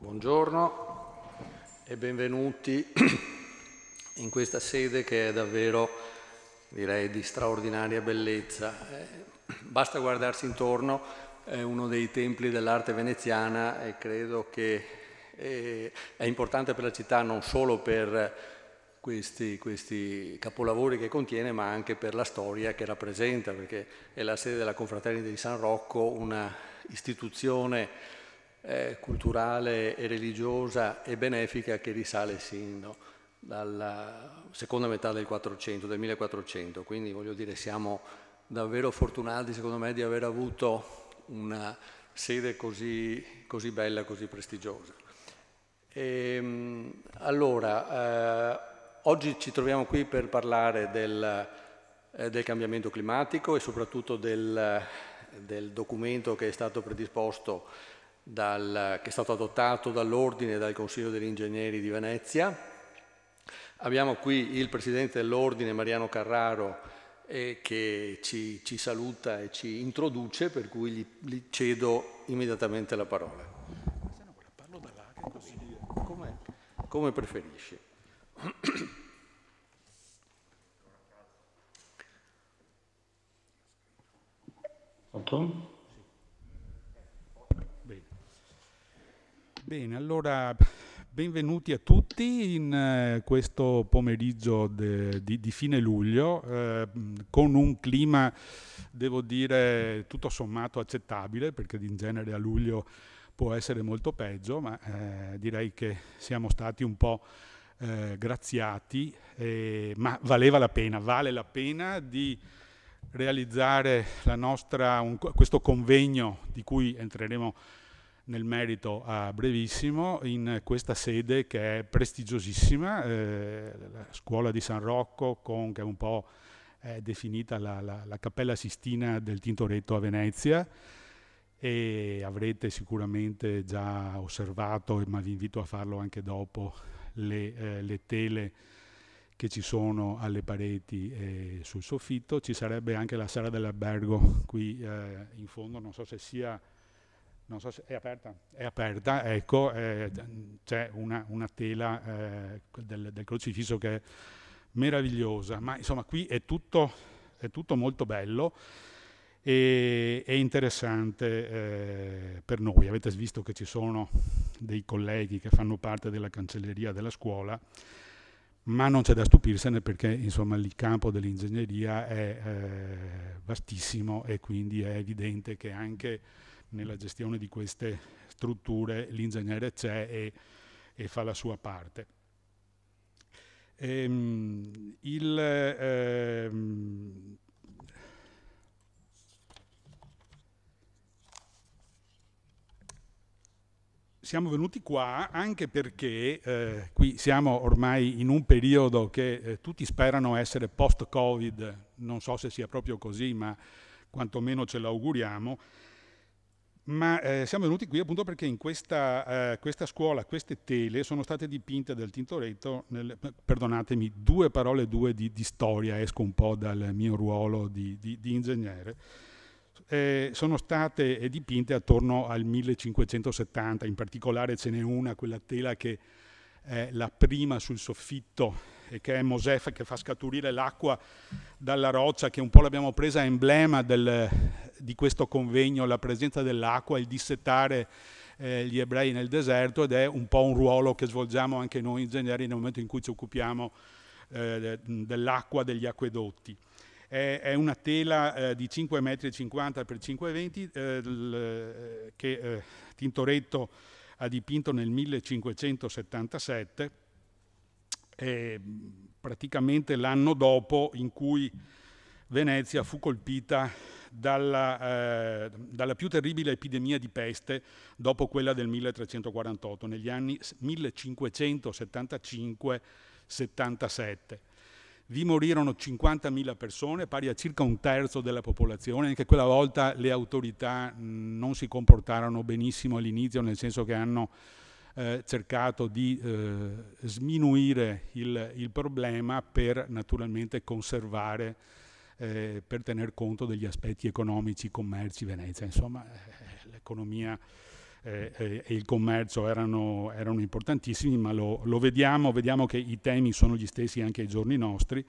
Buongiorno e benvenuti in questa sede che è davvero, direi, di straordinaria bellezza. Eh, basta guardarsi intorno, è uno dei templi dell'arte veneziana e credo che eh, è importante per la città non solo per questi, questi, capolavori che contiene, ma anche per la storia che rappresenta, perché è la sede della Confraternita di San Rocco, una istituzione eh, culturale e religiosa e benefica che risale sino dalla seconda metà del 400, del 1400. Quindi voglio dire, siamo davvero fortunati secondo me di aver avuto una sede così, così bella, così prestigiosa. E, ehm, allora, eh, oggi ci troviamo qui per parlare del, eh, del cambiamento climatico e soprattutto del, del documento che è stato predisposto dal, che è stato adottato dall'Ordine e dal Consiglio degli Ingegneri di Venezia. Abbiamo qui il Presidente dell'Ordine, Mariano Carraro, eh, che ci, ci, saluta e ci introduce, per cui gli, gli cedo immediatamente la parola. Come, come preferisci. Pronto? Bene, allora benvenuti a tutti in eh, questo pomeriggio de, di, di, fine luglio eh, con un clima, devo dire, tutto sommato accettabile perché in genere a luglio può essere molto peggio, ma eh, direi che siamo stati un po' eh, graziati, ma valeva la pena, vale la pena di realizzare nostra, un, questo convegno di cui entreremo nel merito a brevissimo in questa sede che è prestigiosissima, eh, la scuola di San Rocco, con, che è un po' è definita la, la, la, Cappella Sistina del Tintoretto a Venezia e avrete sicuramente già osservato, ma vi invito a farlo anche dopo, le, eh, le tele che ci sono alle pareti e sul soffitto. Ci sarebbe anche la sala dell'albergo qui eh, in fondo, non so se sia non so se è aperta, è aperta, ecco, eh, c'è una, una tela eh, del, del, crocifisso che è meravigliosa, ma insomma qui è tutto, è tutto molto bello e è interessante eh, per noi. Avete visto che ci sono dei colleghi che fanno parte della cancelleria della scuola, ma non c'è da stupirsene perché insomma, il campo dell'ingegneria è eh, vastissimo e quindi è evidente che anche nella gestione di queste strutture l'ingegnere c'è e, e, fa la sua parte. Ehm, il, ehm, siamo venuti qua anche perché eh, qui siamo ormai in un periodo che eh, tutti sperano essere post-Covid, non so se sia proprio così, ma quantomeno ce l'auguriamo, ma eh, siamo venuti qui appunto perché in questa, eh, questa, scuola queste tele sono state dipinte dal Tintoretto, nel, perdonatemi, due parole due di, di, storia, esco un po' dal mio ruolo di, di, di ingegnere, eh, sono state dipinte attorno al 1570, in particolare ce n'è una, quella tela che è la prima sul soffitto e che è Mosè che fa scaturire l'acqua dalla roccia, che un po' l'abbiamo presa emblema del, di questo convegno, la presenza dell'acqua, il dissettare eh, gli ebrei nel deserto ed è un po' un ruolo che svolgiamo anche noi ingegneri nel momento in cui ci occupiamo eh, dell'acqua degli acquedotti. È, è una tela eh, di 5,50 metri x 5,20 eh, che eh, Tintoretto ha dipinto nel 1577 eh, praticamente l'anno dopo in cui Venezia fu colpita dalla, eh, dalla, più terribile epidemia di peste dopo quella del 1348, negli anni 1575-77. Vi morirono 50.000 persone, pari a circa un terzo della popolazione. Anche quella volta le autorità non si comportarono benissimo all'inizio, nel senso che hanno eh, cercato di eh, sminuire il, il, problema per naturalmente conservare, eh, per tener conto degli aspetti economici, commerci, Venezia, insomma eh, l'economia eh, e il commercio erano, erano importantissimi, ma lo, lo, vediamo, vediamo che i temi sono gli stessi anche ai giorni nostri.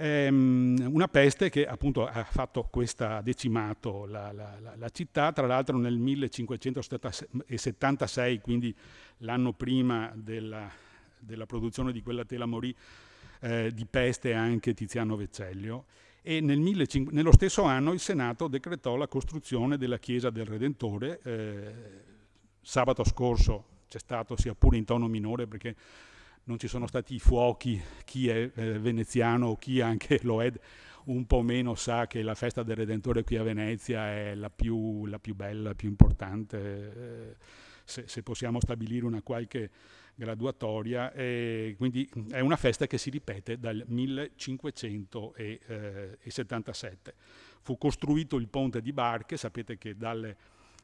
Ehm, una peste che appunto ha questa, decimato la, la, la, la città, tra l'altro nel 1576, quindi l'anno prima della, della, produzione di quella tela morì eh, di peste anche Tiziano Vecellio e nel 1500, nello stesso anno il Senato decretò la costruzione della chiesa del Redentore. Eh, sabato scorso c'è stato, sia pure in tono minore, perché non ci sono stati i fuochi, chi è eh, veneziano o chi anche lo è un po' meno sa che la festa del Redentore qui a Venezia è la più, la più bella, la più importante, eh, se, se, possiamo stabilire una qualche graduatoria, e quindi è una festa che si ripete dal 1577. Fu costruito il ponte di barche, sapete che dalle,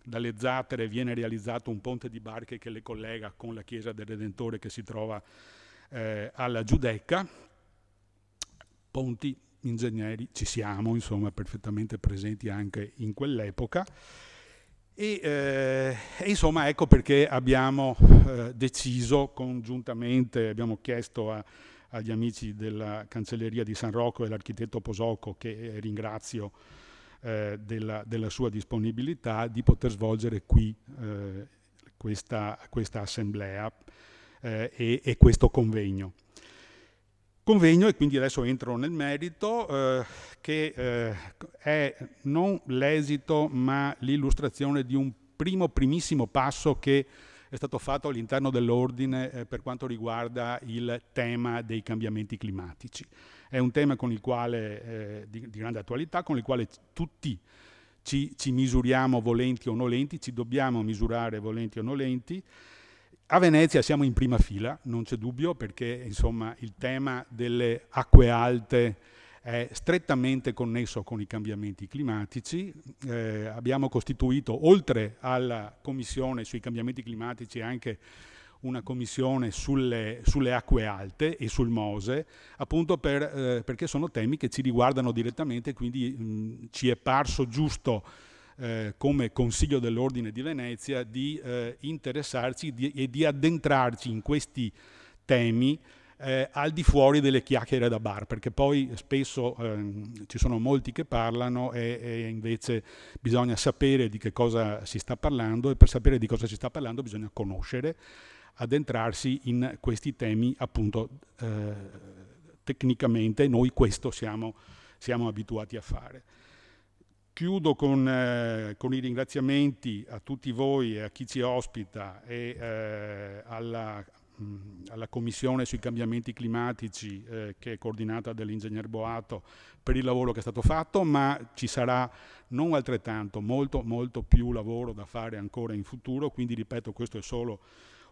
dalle Zattere viene realizzato un ponte di barche che le collega con la chiesa del Redentore che si trova eh, alla Giudecca. Ponti, ingegneri, ci siamo, insomma, perfettamente presenti anche in quell'epoca. E, eh, insomma ecco perché abbiamo eh, deciso congiuntamente, abbiamo chiesto a, agli amici della cancelleria di San Rocco e all'architetto Posocco, che ringrazio eh, della, della, sua disponibilità, di poter svolgere qui eh, questa, questa, assemblea eh, e, e questo convegno convegno e quindi adesso entro nel merito eh, che eh, è non l'esito ma l'illustrazione di un primo primissimo passo che è stato fatto all'interno dell'ordine eh, per quanto riguarda il tema dei cambiamenti climatici. È un tema quale, eh, di, di, grande attualità, con il quale tutti ci, ci misuriamo volenti o nolenti, ci dobbiamo misurare volenti o nolenti, a Venezia siamo in prima fila, non c'è dubbio, perché insomma, il tema delle acque alte è strettamente connesso con i cambiamenti climatici. Eh, abbiamo costituito, oltre alla commissione sui cambiamenti climatici, anche una commissione sulle, sulle acque alte e sul Mose, appunto per, eh, perché sono temi che ci riguardano direttamente, quindi mh, ci è parso giusto eh, come Consiglio dell'Ordine di Venezia di eh, interessarci di, e di addentrarci in questi temi eh, al di fuori delle chiacchiere da bar, perché poi spesso ehm, ci sono molti che parlano e, e, invece bisogna sapere di che cosa si sta parlando e per sapere di cosa si sta parlando bisogna conoscere, addentrarsi in questi temi appunto eh, tecnicamente, noi questo siamo, siamo abituati a fare. Chiudo con, eh, con, i ringraziamenti a tutti voi e a chi ci ospita e eh, alla, mh, alla, Commissione sui cambiamenti climatici eh, che è coordinata dall'ingegner Boato per il lavoro che è stato fatto, ma ci sarà non altrettanto, molto, molto più lavoro da fare ancora in futuro, quindi ripeto questo è solo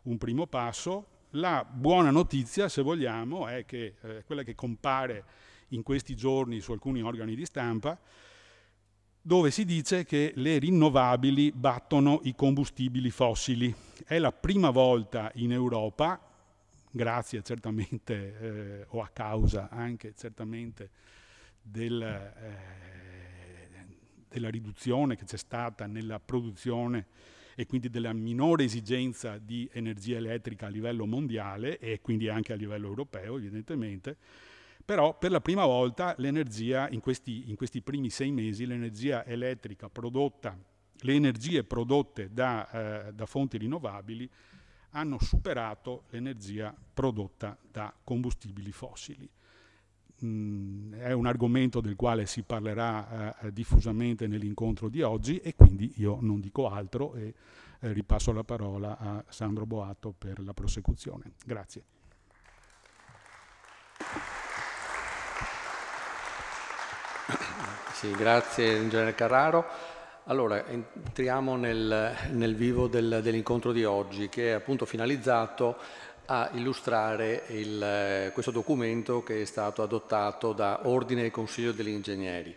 un primo passo. La buona notizia, se vogliamo, è che eh, quella che compare in questi giorni su alcuni organi di stampa, dove si dice che le rinnovabili battono i combustibili fossili. È la prima volta in Europa, grazie certamente eh, o a causa anche certamente del, eh, della riduzione che c'è stata nella produzione e quindi della minore esigenza di energia elettrica a livello mondiale e quindi anche a livello europeo evidentemente, però per la prima volta l'energia, in questi, in questi primi sei mesi, l'energia elettrica prodotta, le energie prodotte da, eh, da fonti rinnovabili hanno superato l'energia prodotta da combustibili fossili. Mm, è un argomento del quale si parlerà eh, diffusamente nell'incontro di oggi e quindi io non dico altro e eh, ripasso la parola a Sandro Boato per la prosecuzione. Grazie. Sì, grazie Ingegnere Carraro. Allora, entriamo nel, nel vivo del, dell'incontro di oggi che è appunto finalizzato a illustrare il, questo documento che è stato adottato da Ordine e Consiglio degli Ingegneri.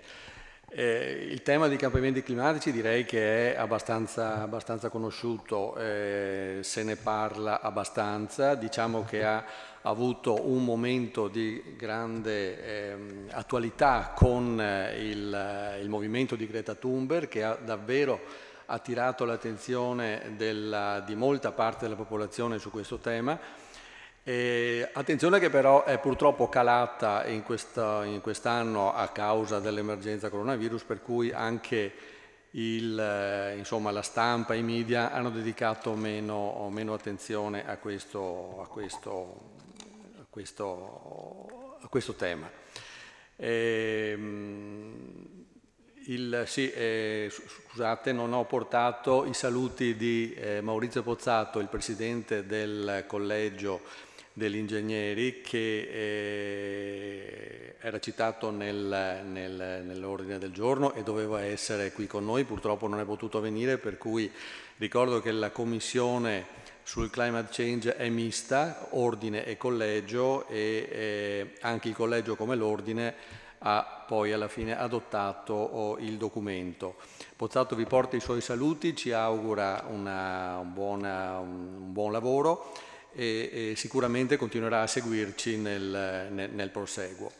Eh, il tema dei cambiamenti climatici direi che è abbastanza, abbastanza conosciuto, eh, se ne parla abbastanza, diciamo che ha avuto un momento di grande eh, attualità con eh, il, il, movimento di Greta Thunberg che ha davvero attirato l'attenzione di molta parte della popolazione su questo tema. E attenzione che però è purtroppo calata in, questa, in quest'anno a causa dell'emergenza coronavirus, per cui anche il, insomma, la stampa i media hanno dedicato meno, meno attenzione a questo, a questo, a questo, a questo tema. E, ehm, il, sì, eh, scusate, non ho portato i saluti di eh, Maurizio Pozzato, il presidente del collegio degli ingegneri, che eh, era citato nel, nel, nell'ordine del giorno e doveva essere qui con noi, purtroppo non è potuto venire, per cui ricordo che la commissione sul climate change è mista, ordine e collegio, e eh, anche il collegio come l'ordine ha poi alla fine adottato oh, il documento. Pozzato vi porta i suoi saluti, ci augura una, un, buona, un, buon lavoro e, e, sicuramente continuerà a seguirci nel, nel, nel proseguo.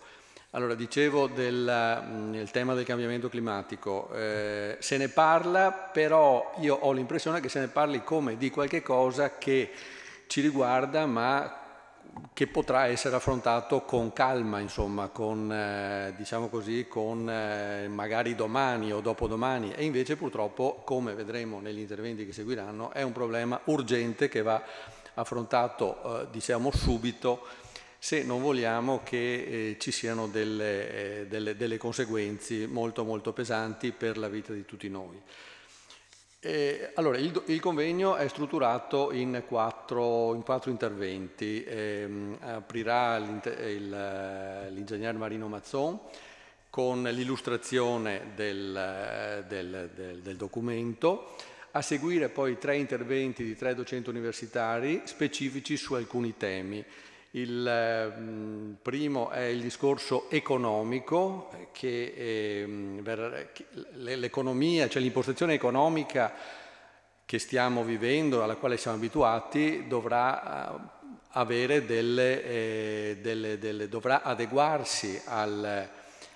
Allora, dicevo del, del, tema del cambiamento climatico, eh, se ne parla, però io ho l'impressione che se ne parli come di qualche cosa che ci riguarda, ma che potrà essere affrontato con calma, insomma, con, eh, diciamo così, con eh, magari domani o dopodomani e invece purtroppo, come vedremo negli interventi che seguiranno, è un problema urgente che va affrontato, eh, diciamo, subito se non vogliamo che eh, ci siano delle, eh, delle, delle conseguenze molto molto pesanti per la vita di tutti noi. Eh, allora, il, il, convegno è strutturato in quattro, in quattro interventi. Eh, aprirà l'ingegner Marino Mazzon con l'illustrazione del, del, del, del, documento, a seguire poi tre interventi di tre docenti universitari specifici su alcuni temi. Il mm, primo è il discorso economico, che eh, l'economia, cioè l'impostazione economica che stiamo vivendo, alla quale siamo abituati, dovrà delle, eh, delle, delle, dovrà adeguarsi al,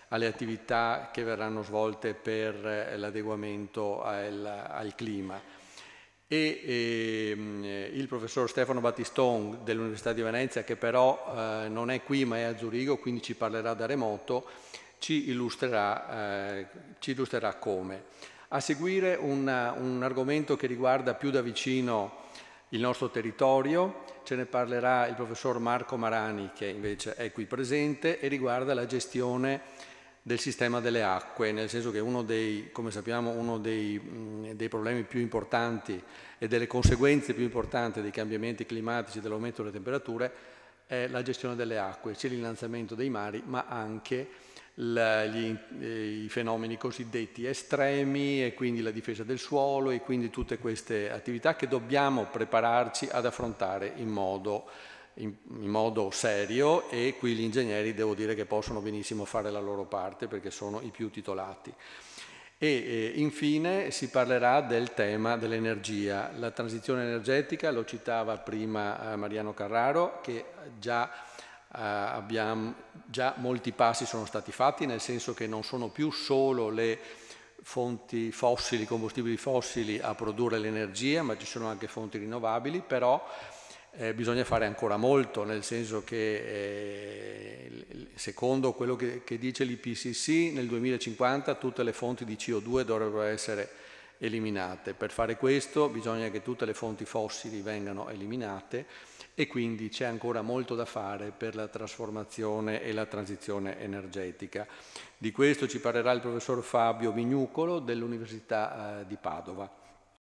alle attività che verranno svolte per eh, l'adeguamento al, al clima e ehm, il professor Stefano Battiston dell'Università di Venezia, che però eh, non è qui ma è a Zurigo, quindi ci parlerà da remoto, ci illustrerà, eh, ci illustrerà come. A seguire una, un argomento che riguarda più da vicino il nostro territorio, ce ne parlerà il professor Marco Marani, che invece è qui presente, e riguarda la gestione del sistema delle acque, nel senso che uno dei, come sappiamo, uno dei, dei, problemi più importanti e delle conseguenze più importanti dei cambiamenti climatici e dell'aumento delle temperature è la gestione delle acque, sia l'innalzamento dei mari, ma anche la, gli, eh, i fenomeni cosiddetti estremi e quindi la difesa del suolo e quindi tutte queste attività che dobbiamo prepararci ad affrontare in modo in, in, modo serio e qui gli ingegneri devo dire che possono benissimo fare la loro parte perché sono i più titolati. E eh, infine si parlerà del tema dell'energia, la transizione energetica, lo citava prima eh, Mariano Carraro, che già, eh, abbiamo, già molti passi sono stati fatti, nel senso che non sono più solo le fonti fossili, combustibili fossili a produrre l'energia, ma ci sono anche fonti rinnovabili, però eh, bisogna fare ancora molto, nel senso che eh, secondo quello che, che dice l'IPCC nel 2050 tutte le fonti di CO2 dovrebbero essere eliminate. Per fare questo bisogna che tutte le fonti fossili vengano eliminate e quindi c'è ancora molto da fare per la trasformazione e la transizione energetica. Di questo ci parlerà il professor Fabio Vignucolo dell'Università eh, di Padova.